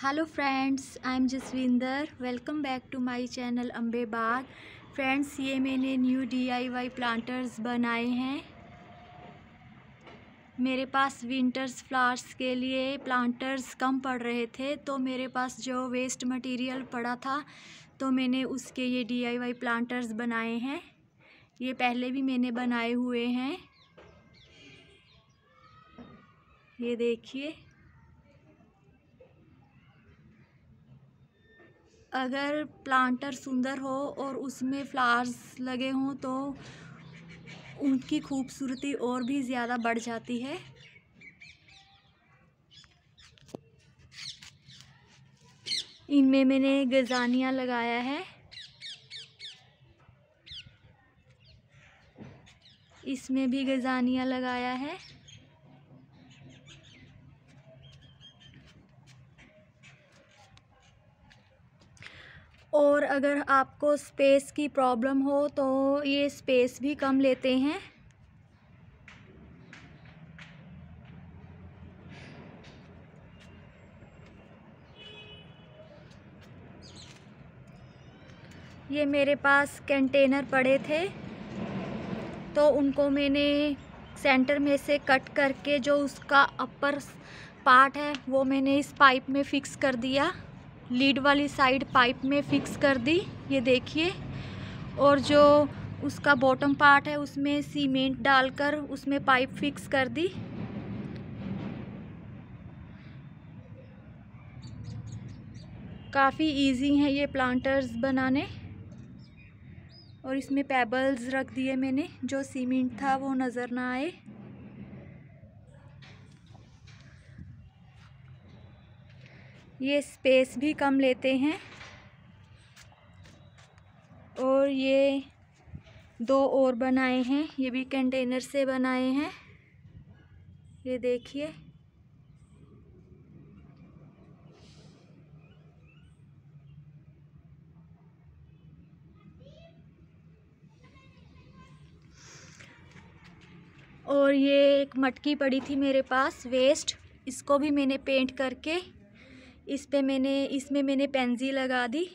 Hello friends I am Jaswinder welcome back to my channel Ambe Bagh friends ये मैंने new DIY planters बनाए हैं। मेरे पास winters flowers के लिए प्लांटर्स कम पड़ रहे थे तो मेरे पास जो वेस्ट मटेरियल पड़ा था तो मैंने उसके ये डीआईवाई प्लांटर्स बनाए हैं। ये पहले भी मैंने बनाए हुए हैं। ये देखिए। अगर प्लांटर सुंदर हो और उसमें फ्लावर्स लगे हों तो उनकी खूबसूरती और भी ज़्यादा बढ़ जाती है। इनमें मैंने गजानिया लगाया है। इसमें भी गजानिया लगाया है। और अगर आपको स्पेस की प्रॉब्लम हो तो ये स्पेस भी कम लेते हैं। ये मेरे पास कंटेनर पड़े थे तो उनको मैंने सेंटर में से कट करके जो उसका अपर पार्ट है, वो मैंने इस पाइप में फ़िक्स कर दिया। लीड वाली साइड पाइप में फ़िक्स कर दी, ये देखिए। और जो उसका बॉटम पार्ट है, उसमें सीमेंट डालकर उसमें पाइप फिक्स कर दी। काफ़ी इजी हैं ये प्लांटर्स बनाने। और इसमें पेबल्स रख दिए मैंने, जो सीमेंट था वो नज़र ना आए। ये स्पेस भी कम लेते हैं। और ये दो और बनाए हैं, ये भी कंटेनर से बनाए हैं। ये देखिए। और ये एक मटकी पड़ी थी मेरे पास वेस्ट इसको भी मैंने पेंट करके इस पे मैंने, इसमें मैंने पेंजी लगा दी।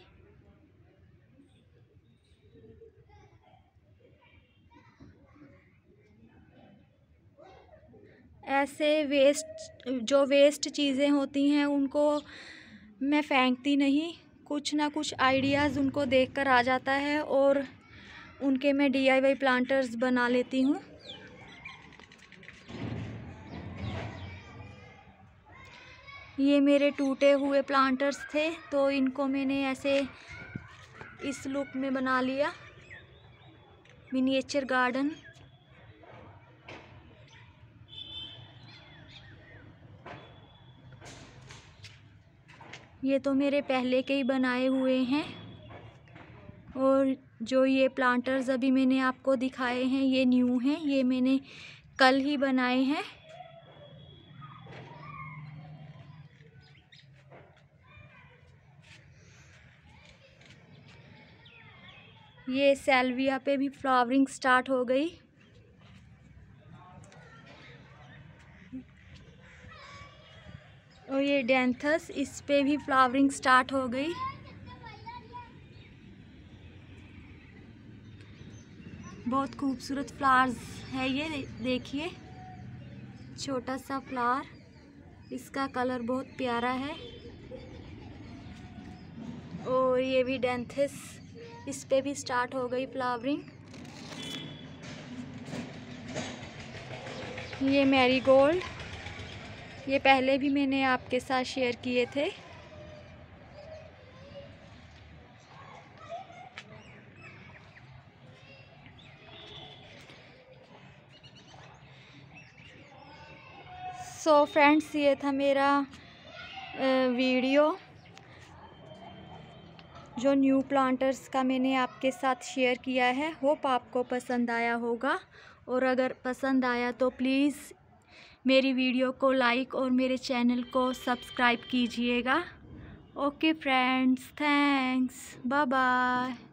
ऐसे वेस्ट, जो वेस्ट चीज़ें होती हैं, उनको मैं फेंकती नहीं। कुछ ना कुछ आइडियाज़ उनको देखकर आ जाता है और उनके मैं डीआईवाई प्लांटर्स बना लेती हूँ। ये मेरे टूटे हुए प्लांटर्स थे तो इनको मैंने ऐसे इस लुक में बना लिया। मिनिएचर गार्डन ये तो मेरे पहले के ही बनाए हुए हैं। और जो ये प्लांटर्स अभी मैंने आपको दिखाए हैं, ये न्यू हैं, ये मैंने कल ही बनाए हैं। ये सेल्विया पे भी फ्लावरिंग स्टार्ट हो गई। और ये डेंथस, इस पे भी फ्लावरिंग स्टार्ट हो गई। बहुत खूबसूरत फ्लावर्स है ये देखिए। छोटा सा फ्लावर, इसका कलर बहुत प्यारा है। और ये भी डेंथिस। इस पे भी स्टार्ट हो गई फ्लावरिंग। ये मैरी गोल्ड। ये पहले भी मैंने आपके साथ शेयर किए थे। सो so फ्रेंड्स ये था मेरा वीडियो। जो न्यू प्लांटर्स का मैंने आपके साथ शेयर किया है होप आपको पसंद आया होगा। और अगर पसंद आया तो प्लीज़ मेरी वीडियो को लाइक और मेरे चैनल को सब्सक्राइब कीजिएगा। Okay friends thanks bye bye